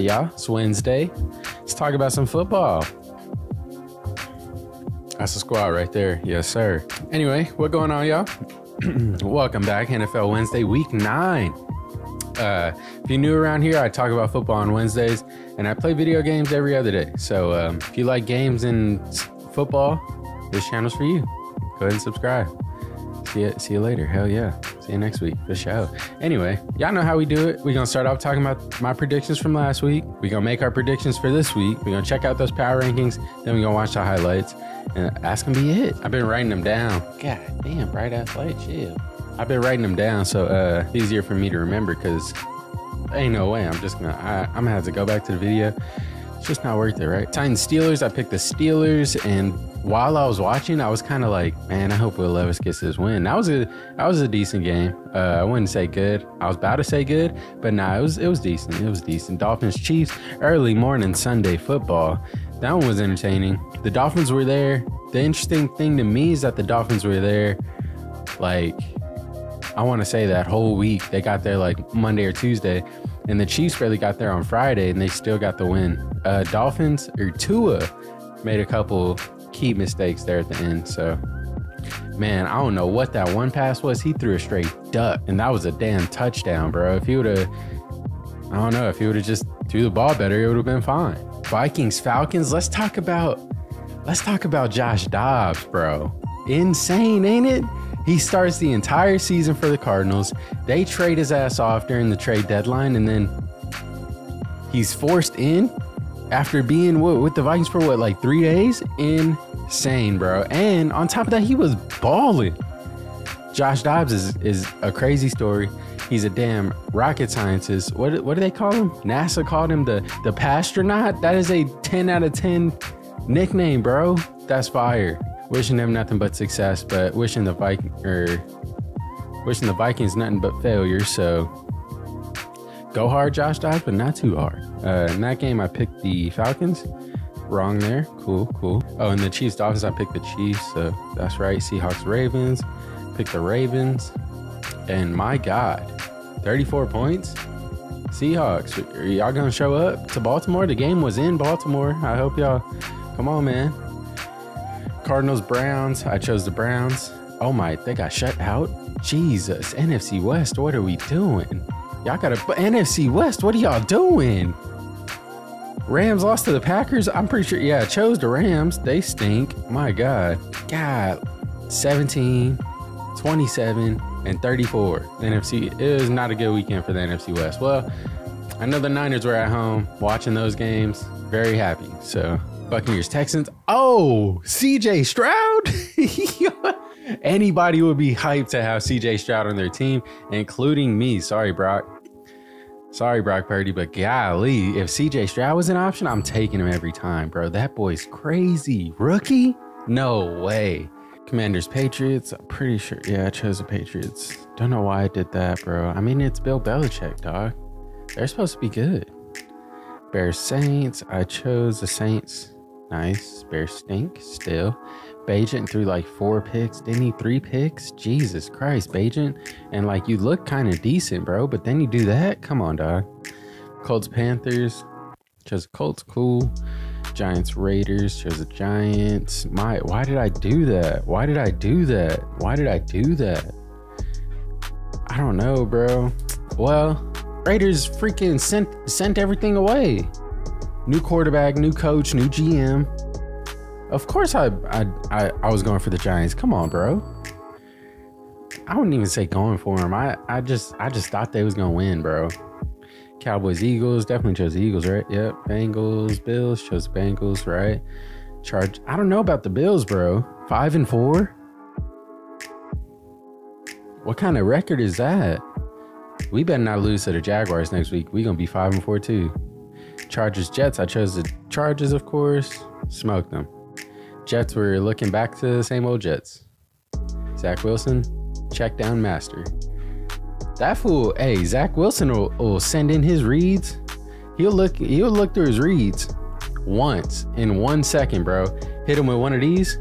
y'all. It's Wednesday. Let's talk about some football. That's the squad right there. Yes, sir. Anyway, what going on, y'all? Welcome back, NFL Wednesday, week nine. Uh, if you're new around here, I talk about football on Wednesdays, and I play video games every other day. So um, if you like games and football, this channel's for you. Go ahead and subscribe. See you, see you later. Hell yeah. See you next week. The show. Anyway, y'all know how we do it. We're gonna start off talking about my predictions from last week. We're gonna make our predictions for this week. We're gonna check out those power rankings. Then we're gonna watch the highlights. And that's gonna be it. I've been writing them down. God damn, bright ass light, chill. I've been writing them down so uh easier for me to remember because ain't no way. I'm just gonna I, I'm gonna have to go back to the video. It's just not worth it, right? Titans Steelers, I picked the Steelers and while I was watching, I was kind of like, man, I hope Will Levis gets this win. That was a that was a decent game. Uh, I wouldn't say good. I was about to say good, but nah, it was it was decent. It was decent. Dolphins Chiefs early morning Sunday football. That one was entertaining. The Dolphins were there. The interesting thing to me is that the Dolphins were there, like I want to say that whole week. They got there like Monday or Tuesday, and the Chiefs barely got there on Friday, and they still got the win. Uh, Dolphins or Tua made a couple key mistakes there at the end. So, man, I don't know what that one pass was. He threw a straight duck, and that was a damn touchdown, bro. If he would have, I don't know, if he would have just threw the ball better, it would have been fine. Vikings, Falcons. Let's talk about, let's talk about Josh Dobbs, bro. Insane, ain't it? He starts the entire season for the Cardinals. They trade his ass off during the trade deadline, and then he's forced in after being with the Vikings for what, like three days? Insane, bro. And on top of that, he was balling. Josh Dobbs is, is a crazy story. He's a damn rocket scientist. What what do they call him? NASA called him the the Passtronaut. That is a 10 out of 10 nickname, bro. That's fire. Wishing him nothing but success, but wishing the Viking or er, wishing the Vikings nothing but failure. So go hard, Josh Dobbs, but not too hard. Uh, in that game, I picked the Falcons. Wrong there. Cool, cool. Oh, and the Chiefs Dolphins, I picked the Chiefs. So that's right. Seahawks Ravens. Picked the Ravens. And my God, 34 points. Seahawks, are y'all gonna show up to Baltimore? The game was in Baltimore. I hope y'all. Come on, man. Cardinals Browns. I chose the Browns. Oh my, they got shut out. Jesus, NFC West. What are we doing? Y'all got a NFC West. What are y'all doing? Rams lost to the Packers. I'm pretty sure. Yeah, I chose the Rams. They stink. My God. God. 17, 27, and 34. The NFC. It was not a good weekend for the NFC West. Well, I know the Niners were at home watching those games. Very happy. So, Buccaneers, Texans. Oh, CJ Stroud. Anybody would be hyped to have CJ Stroud on their team, including me. Sorry, Brock. Sorry, Brock Purdy, but golly, if CJ Stroud was an option, I'm taking him every time, bro. That boy's crazy. Rookie? No way. Commanders, Patriots. I'm pretty sure. Yeah, I chose the Patriots. Don't know why I did that, bro. I mean, it's Bill Belichick, dog. They're supposed to be good. Bears, Saints. I chose the Saints. Nice. Bears stink still. Bagent threw like four picks. Didn't he three picks? Jesus Christ, Bagent. And like you look kind of decent, bro. But then you do that? Come on, dog. Colts, Panthers. Chose Colts, cool. Giants, Raiders. Chose the Giants. My, why did I do that? Why did I do that? Why did I do that? I don't know, bro. Well, Raiders freaking sent sent everything away. New quarterback, new coach, new GM. Of course, I, I I I was going for the Giants. Come on, bro. I wouldn't even say going for them. I I just I just thought they was gonna win, bro. Cowboys, Eagles, definitely chose the Eagles, right? Yep. Bengals, Bills, chose the Bengals, right? Charge. I don't know about the Bills, bro. Five and four. What kind of record is that? We better not lose to the Jaguars next week. We gonna be five and four too. Chargers, Jets. I chose the Chargers, of course. Smoked them. Jets were looking back to the same old Jets. Zach Wilson, check down master. That fool, hey, Zach Wilson will, will send in his reads. He'll look, he'll look through his reads once in one second, bro. Hit him with one of these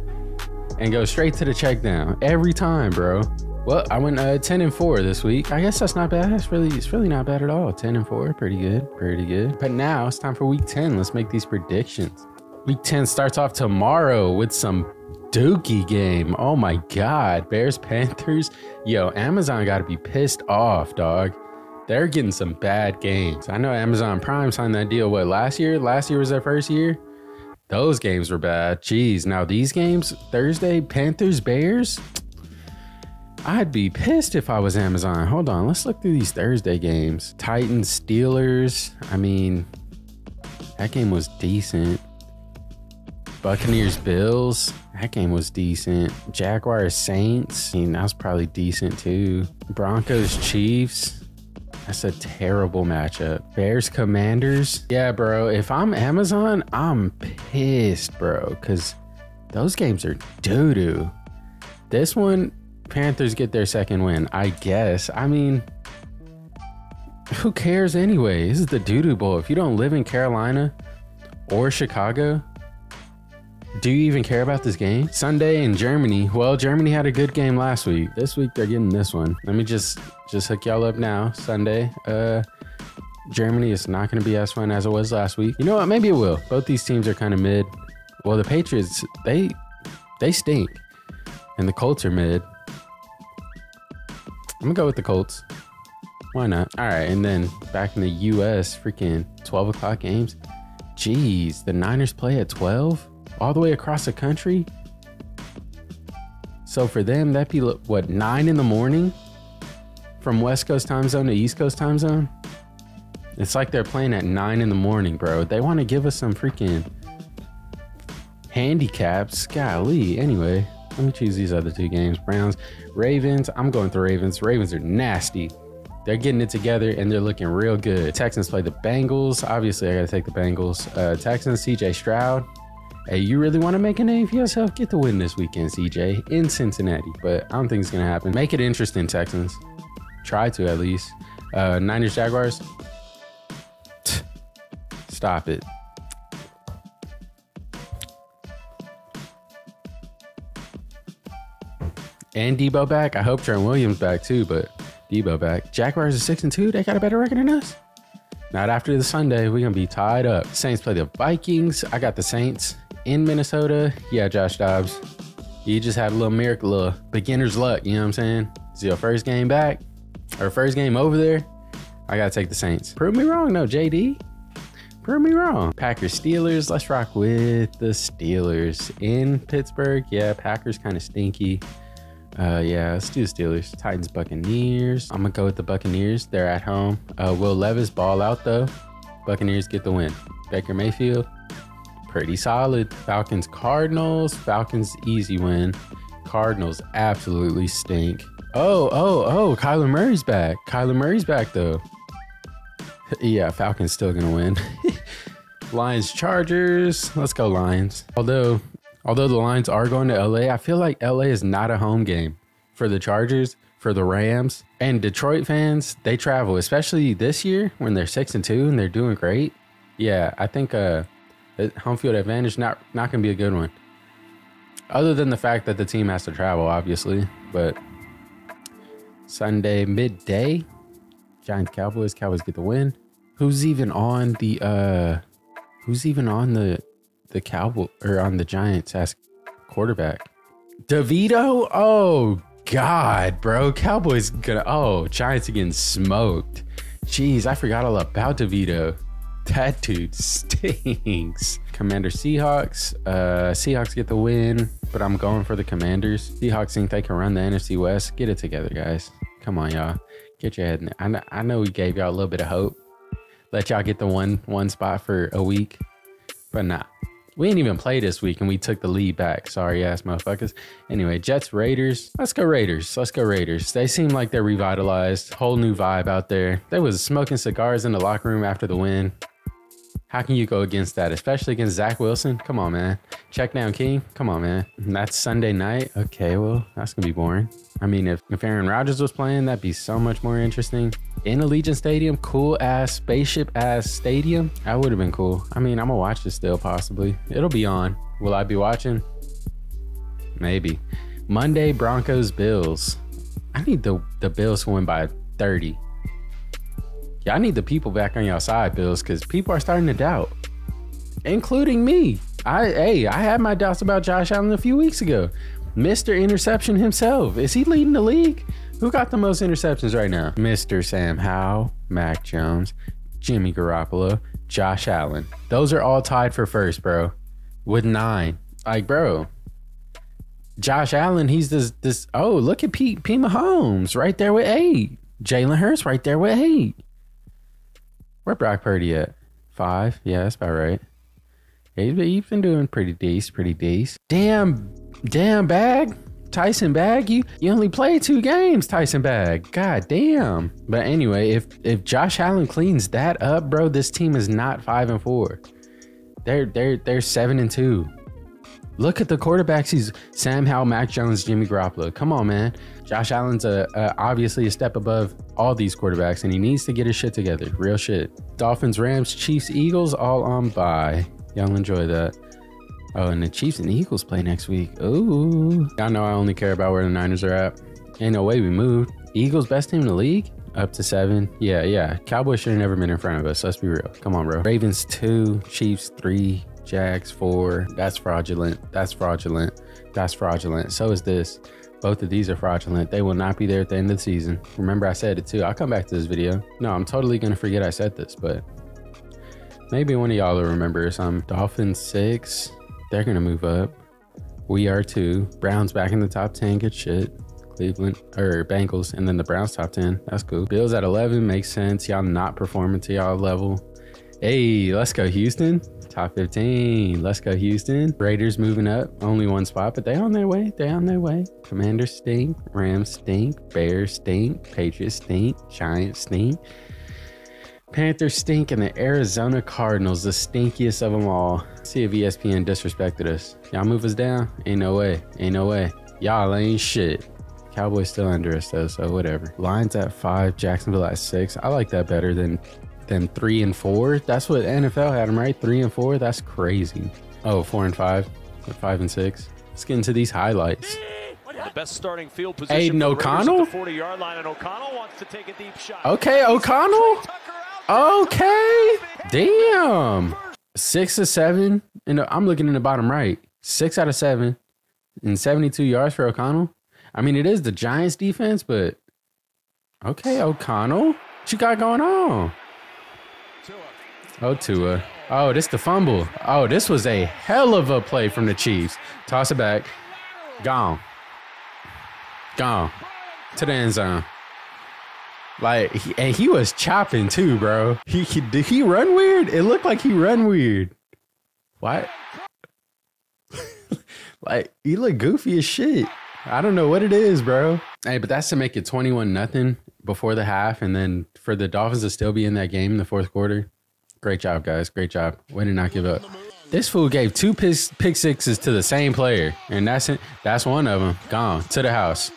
and go straight to the check down every time, bro. Well, I went uh, ten and four this week. I guess that's not bad. It's really, it's really not bad at all. Ten and four, pretty good, pretty good. But now it's time for week ten. Let's make these predictions. Week ten starts off tomorrow with some Dookie game. Oh my God, Bears Panthers. Yo, Amazon got to be pissed off, dog. They're getting some bad games. I know Amazon Prime signed that deal. What last year? Last year was their first year. Those games were bad. Jeez. Now these games, Thursday, Panthers, Bears. I'd be pissed if I was Amazon. Hold on, let's look through these Thursday games. Titans, Steelers. I mean, that game was decent. Buccaneers, Bills. That game was decent. Jaguars, Saints. I mean, that was probably decent too. Broncos, Chiefs. That's a terrible matchup. Bears, Commanders. Yeah, bro. If I'm Amazon, I'm pissed, bro, because those games are doo doo. This one, Panthers get their second win, I guess. I mean, who cares anyway? This is the doo doo bowl. If you don't live in Carolina or Chicago, do you even care about this game? Sunday in Germany. Well, Germany had a good game last week. This week they're getting this one. Let me just just hook y'all up now. Sunday. Uh Germany is not going to be as fun as it was last week. You know what? Maybe it will. Both these teams are kind of mid. Well, the Patriots, they they stink. And the Colts are mid. I'm going to go with the Colts. Why not? All right, and then back in the US, freaking 12 o'clock games. Jeez, the Niners play at 12? All the way across the country. So for them, that'd be what nine in the morning from West Coast time zone to East Coast time zone. It's like they're playing at nine in the morning, bro. They want to give us some freaking handicaps. Golly. Anyway, let me choose these other two games. Browns, Ravens. I'm going the Ravens. Ravens are nasty. They're getting it together and they're looking real good. Texans play the Bengals. Obviously, I got to take the Bengals. Uh, Texans, CJ Stroud. Hey, you really want to make a name for yourself? Get the win this weekend, CJ, in Cincinnati. But I don't think it's going to happen. Make it interesting, Texans. Try to at least. Uh, Niners, Jaguars. Stop it. And Debo back. I hope Trent Williams back too, but Debo back. Jaguars are six and two. They got a better record than us. Not after the Sunday. We're gonna be tied up. Saints play the Vikings. I got the Saints in Minnesota, yeah, Josh Dobbs, He just had a little miracle, little beginner's luck. You know what I'm saying? It's your first game back or first game over there. I gotta take the Saints. Prove me wrong, no, JD. Prove me wrong. Packers Steelers. Let's rock with the Steelers in Pittsburgh. Yeah, Packers kind of stinky. Uh, yeah, let's do the Steelers. Titans Buccaneers. I'm gonna go with the Buccaneers. They're at home. Uh, Will Levis ball out though. Buccaneers get the win. Baker Mayfield pretty solid. Falcons, Cardinals. Falcons, easy win. Cardinals absolutely stink. Oh, oh, oh, Kyler Murray's back. Kyler Murray's back though. yeah, Falcons still gonna win. Lions, Chargers. Let's go Lions. Although, although the Lions are going to LA, I feel like LA is not a home game for the Chargers, for the Rams, and Detroit fans. They travel, especially this year when they're six and two and they're doing great. Yeah, I think uh home field advantage not not gonna be a good one. Other than the fact that the team has to travel, obviously, but Sunday midday, Giants Cowboys. Cowboys get the win. Who's even on the uh who's even on the the Cowboy or on the Giants as quarterback? DeVito? Oh God, bro. Cowboys gonna oh, Giants getting smoked. Jeez, I forgot all about DeVito. That dude stinks. Commander Seahawks. Uh, Seahawks get the win, but I'm going for the Commanders. Seahawks think they can run the NFC West. Get it together, guys. Come on, y'all. Get your head in there. I know, I know we gave y'all a little bit of hope. Let y'all get the one one spot for a week, but nah. We didn't even play this week and we took the lead back. Sorry ass motherfuckers. Anyway, Jets, Raiders. Let's go Raiders. Let's go Raiders. They seem like they're revitalized. Whole new vibe out there. They was smoking cigars in the locker room after the win. How can you go against that, especially against Zach Wilson? Come on, man. Check down King. Come on, man. That's Sunday night. Okay, well, that's gonna be boring. I mean, if, if Aaron Rodgers was playing, that'd be so much more interesting. In Allegiant Stadium, cool ass spaceship ass stadium. That would have been cool. I mean, I'm gonna watch this still possibly. It'll be on. Will I be watching? Maybe. Monday, Broncos, Bills. I need the the Bills to win by 30. Y'all need the people back on your side, Bills, because people are starting to doubt, including me. I hey, I had my doubts about Josh Allen a few weeks ago. Mr. Interception himself. Is he leading the league? Who got the most interceptions right now? Mr. Sam Howell, Mac Jones, Jimmy Garoppolo, Josh Allen. Those are all tied for first, bro. With nine. Like, bro. Josh Allen, he's this this oh, look at Pete P. Mahomes right there with eight. Jalen Hurts right there with eight. Where Brock Purdy at? Five. Yeah, that's about right. He's been, he's been doing pretty decent, pretty decent. Damn, damn bag. Tyson Bag, you you only played two games, Tyson Bag. God damn. But anyway, if if Josh Allen cleans that up, bro, this team is not five and four. They're they're they're seven and two. Look at the quarterbacks. He's Sam Howell, Mac Jones, Jimmy Garoppolo. Come on, man. Josh Allen's a, a, obviously a step above all these quarterbacks, and he needs to get his shit together. Real shit. Dolphins, Rams, Chiefs, Eagles, all on by. Y'all enjoy that. Oh, and the Chiefs and Eagles play next week. Ooh. I know I only care about where the Niners are at. Ain't no way we moved. Eagles best team in the league? Up to seven. Yeah, yeah. Cowboys should have never been in front of us. Let's be real. Come on, bro. Ravens two, Chiefs three, Jags four. That's fraudulent. That's fraudulent. That's fraudulent. So is this. Both of these are fraudulent. They will not be there at the end of the season. Remember, I said it too. I'll come back to this video. No, I'm totally going to forget I said this, but maybe one of y'all will remember some. Dolphins six, they're gonna move up. We are too. Browns back in the top 10. Good shit. Cleveland or Bengals, and then the Browns top 10. That's cool. Bills at 11 makes sense. Y'all not performing to y'all level. Hey, let's go Houston. Top 15. Let's go Houston. Raiders moving up. Only one spot, but they on their way. They on their way. Commanders stink. Rams stink. Bears stink. Patriots stink. Giants stink. Panthers stink and the Arizona Cardinals, the stinkiest of them all. See if ESPN disrespected us. Y'all move us down? Ain't no way. Ain't no way. Y'all ain't shit. Cowboys still under us though, so whatever. Lions at five, Jacksonville at six. I like that better than than three and four. That's what NFL had them, right? Three and four. That's crazy. Oh, four and five, five and six. Let's get into these highlights. The best starting field position Aidan O'Connell. 40 yard line, and O'Connell wants to take a deep shot. Okay, O'Connell. Okay. Damn. Six or seven. And I'm looking in the bottom right. Six out of seven and 72 yards for O'Connell. I mean, it is the Giants defense, but okay, O'Connell. What you got going on? Oh, Tua. Oh, this the fumble. Oh, this was a hell of a play from the Chiefs. Toss it back. Gone. Gone. To the end zone. Like, and he was chopping too, bro. He, he did he run weird? It looked like he run weird. What? like he looked goofy as shit. I don't know what it is, bro. Hey, but that's to make it twenty-one nothing before the half, and then for the Dolphins to still be in that game in the fourth quarter. Great job, guys. Great job. Way to not give up. This fool gave two pick, pick sixes to the same player, and that's it. That's one of them. Gone to the house.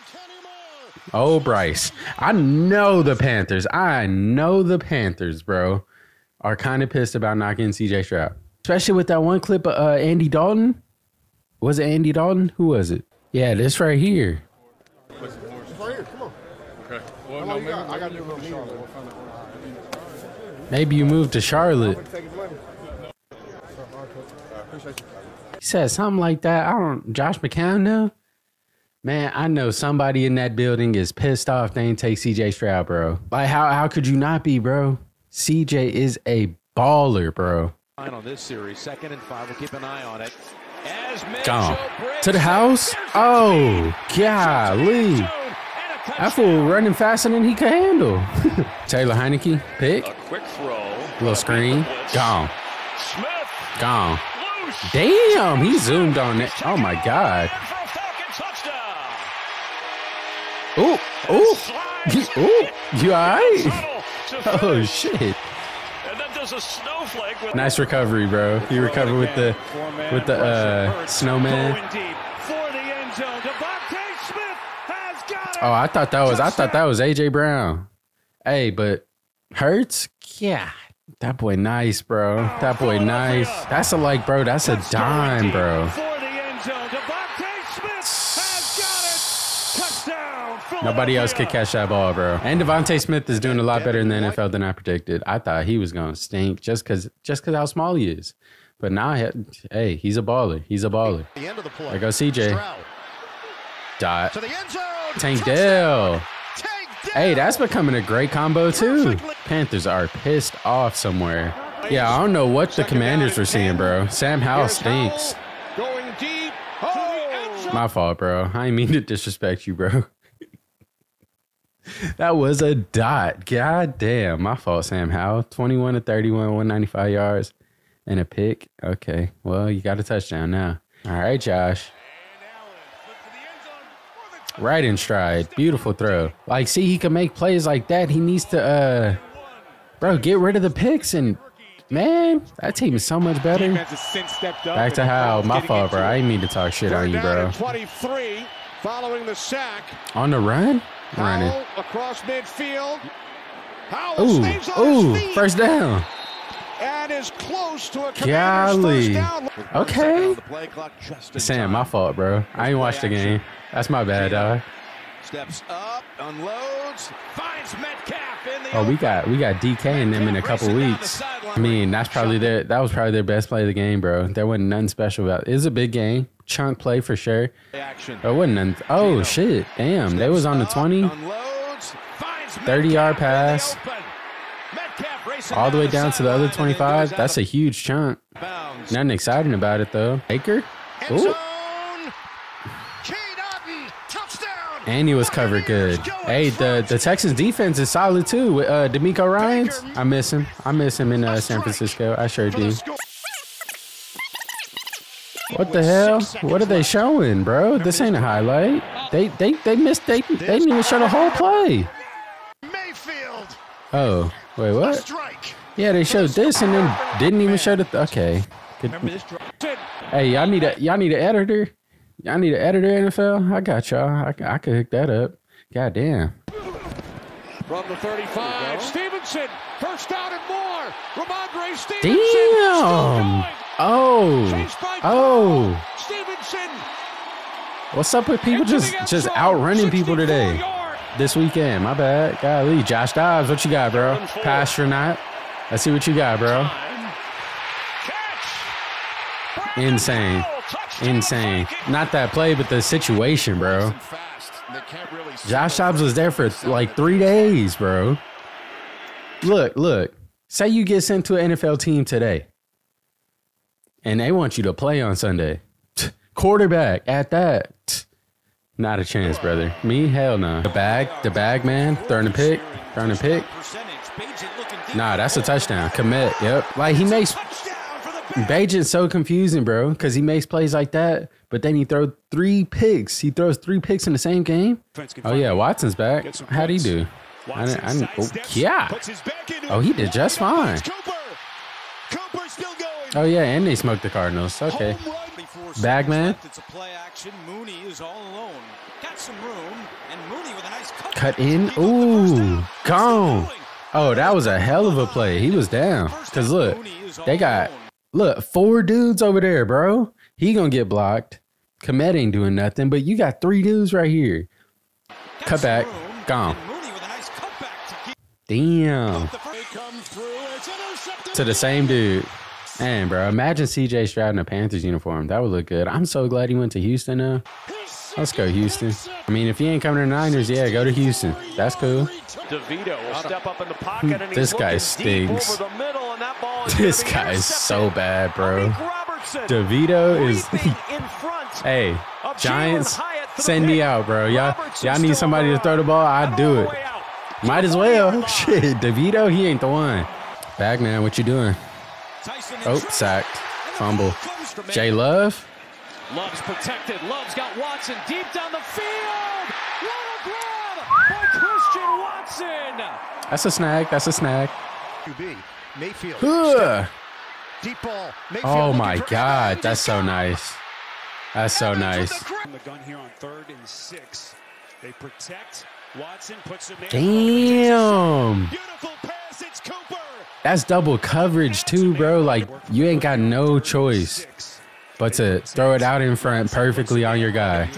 Oh, Bryce. I know the Panthers. I know the Panthers, bro, are kind of pissed about not getting CJ Stroud. Especially with that one clip of uh, Andy Dalton. Was it Andy Dalton? Who was it? Yeah, this right here. It's right here. Come on. Okay. Well, no, maybe, I got to move to Charlotte. We'll find out. Maybe you moved to Charlotte. Take his money. Appreciate you. He said something like that. I don't. Josh McCown know. Man, I know somebody in that building is pissed off they ain't take CJ Stroud, bro. Like, how how could you not be, bro? CJ is a baller, bro. On this series, second and five. We'll keep an eye on it. As Gone. To the house? Oh, golly. That fool running faster than he could handle. Taylor Heinicke, pick, A quick throw. little screen, gone, Smith gone. Damn, he zoomed on it. Oh my God. And for a Falcon touchdown. Ooh, ooh, ooh, you all right? Tuttle Oh shit. And then does a snowflake with Nice recovery, bro. You recover with the with the uh, snowman. Going deep for the end zone. DeVonta Smith has got it. Oh, I thought that was I thought that was AJ Brown. Hey, but Hurts, yeah, that boy nice, bro. That boy nice. That's a like, bro. That's a dime, bro. For the end zone. DeVonta Smith has got it. Touchdown, Nobody else could catch that ball, bro. And DeVonta Smith is doing a lot better in the NFL than I predicted. I thought he was going to stink just because just cause how small he is. But now, hey, he's a baller. He's a baller. The end of the play. There goes CJ. Dot. Tank Dell. Hey, that's becoming a great combo too. Panthers are pissed off somewhere. Yeah, I don't know what the commanders were seeing, bro. Sam Howell stinks. My fault, bro. I didn't mean to disrespect you, bro. that was a dot. God damn. My fault, Sam Howell. 21 to 31, 195 yards and a pick. Okay. Well, you got a touchdown now. All right, Josh. Right in stride. Beautiful throw. Like, see, he can make plays like that. He needs to, uh, bro, get rid of the picks and, man, that team is so much better. Back to how my fault, bro. I didn't mean to talk shit on you, bro. 23 following the sack. On the run? Running. Across midfield. Ooh, ooh, first down. And is close to a Golly. Okay. Sam, my fault, bro. I ain't watched the game. That's my bad, dog. Steps up, unloads, finds Metcalf in the Oh, we got we got DK in them in a couple weeks. I mean, that's probably their that was probably their best play of the game, bro. There wasn't nothing special about it. It was a big game. Chunk play for sure. There wasn't none. Oh shit. Damn. They was on the 20. 30 yard pass. All the way down to the other 25. That's a huge chunk. Nothing exciting about it though. Baker. Ooh. And he was covered good. Hey, the, the Texans defense is solid too. With uh, DeMeco Ryans, I miss him. I miss him in uh, San Francisco. I sure do. What the hell? What are they showing, bro? This ain't a highlight. They they they missed. They they didn't even show the whole play. Mayfield. Oh, wait, what? Yeah, they showed this and then didn't even show the. Th okay. Hey, y'all need a y'all need an editor. Y'all need an editor, NFL? I got y'all. I, I could hook that up. God damn. From the 35, Stevenson, first down and more. Rhamondre Stevenson. Damn. Oh. Oh. Stevenson. What's up with people just just outrunning people today? This weekend. My bad. Golly. Josh Dobbs, what you got, bro? Pass or not? Let's see what you got, bro. Insane. Insane. Not that play, but the situation, bro. Josh Dobbs was there for like three days, bro. Look, look. Say you get sent to an NFL team today, and they want you to play on Sunday. Quarterback at that. Not a chance, brother. Me, hell no. The bag, the bag, man. Throwing a pick, throwing a pick. Nah, that's a touchdown. Kmet. Yep. Like he makes Bagent's so confusing, bro, because he makes plays like that, but then he throws three picks. He throws three picks in the same game. Oh yeah, Watson's back. How'd he do? I didn't, I didn't, oh, yeah. Oh, he did just fine. Oh yeah, and they smoked the Cardinals. Okay. Bagman. Cut in. Ooh, gone. Oh, that was a hell of a play. He was down. Cause look, they got Look, four dudes over there, bro. He gonna get blocked. Kmet ain't doing nothing, but you got three dudes right here. Cut back. Gone. Damn. To the same dude. Man, bro, imagine CJ Stroud in a Panthers uniform. That would look good. I'm so glad he went to Houston now. Let's go, Houston. I mean, if he ain't coming to the Niners, yeah, go to Houston. That's cool. DeVito will step up in the pocket and this guy stinks. This guy is so bad, bro. DeVito is. hey, Giants, send me out, bro. Y'all, y'all need somebody to throw the ball. I'd do it. Might as well. Shit, DeVito, he ain't the one. Bagman, what you doing? Oh, sacked. Fumble. J Love. Love's protected. Love's got Watson deep down the field. What a grab by Christian Watson. That's a snag. That's a snag. QB Mayfield. Deep ball. Mayfield oh my God, that's so nice. That's so nice. The gun here on third and six. They protect. Watson puts him Damn. That's double coverage too, bro. Like you ain't got no choice but to throw it out in front perfectly on your guy.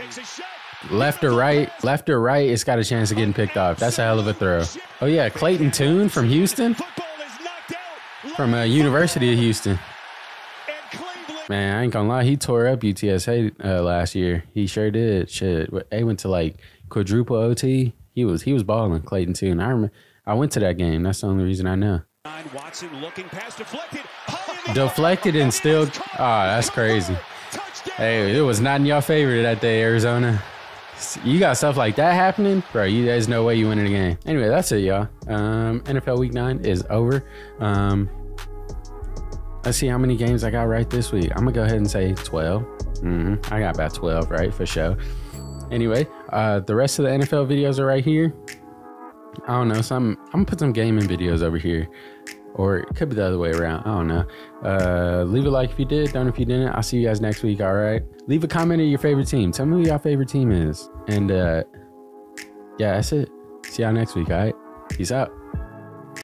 left or right, left or right, it's got a chance of getting picked off. That's a hell of a throw. Oh yeah, Clayton Tune from Houston, from uh, University of Houston. Man, I ain't gonna lie, he tore up UTSA uh, last year. He sure did. Shit, they went to like quadruple OT. He was he was balling Clayton too, and I remember I went to that game. That's the only reason I know. Watson looking past deflected. Deflected and still. Ah, oh, that's crazy. Hey, it was not in your favor that day, Arizona. You got stuff like that happening, bro. You there's no way you win in the game. Anyway, that's it, y'all. Um, NFL Week Nine is over. Um, let's see how many games I got right this week. I'm gonna go ahead and say 12. Mm-hmm. I got about 12 right for sure. Anyway, uh, the rest of the NFL videos are right here. I don't know. Some I'm gonna put some gaming videos over here, or it could be the other way around. I don't know. Uh, leave a like if you did. Don't if you didn't. I'll see you guys next week. All right. Leave a comment of your favorite team. Tell me who your favorite team is. And uh, yeah, that's it. See y'all next week. All right. Peace out.